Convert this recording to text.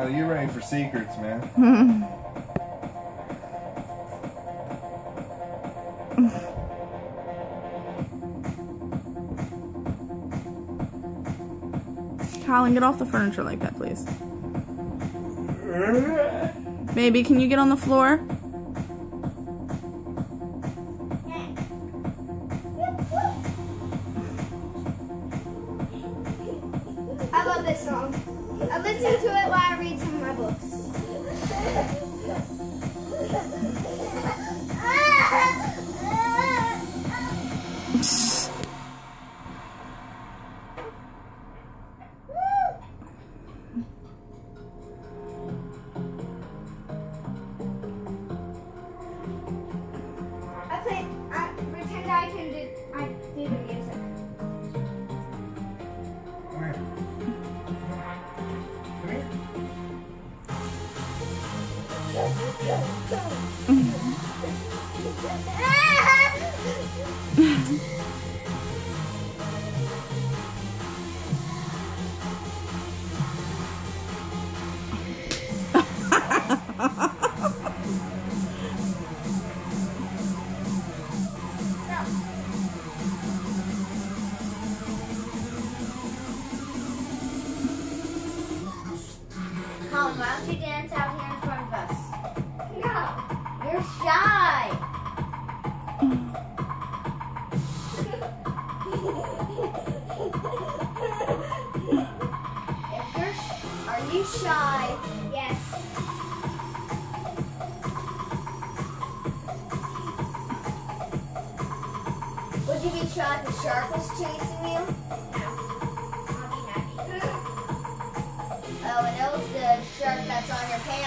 Wow, you're ready for secrets, man. Colin, get off the furniture like that, please. Baby, can you get on the floor? I love this song. I listen to it while I Don't you dance out shy? Yes. Would you be shy if the shark was chasing you? No. I'll be happy. Oh, and that was the shark that's on your pants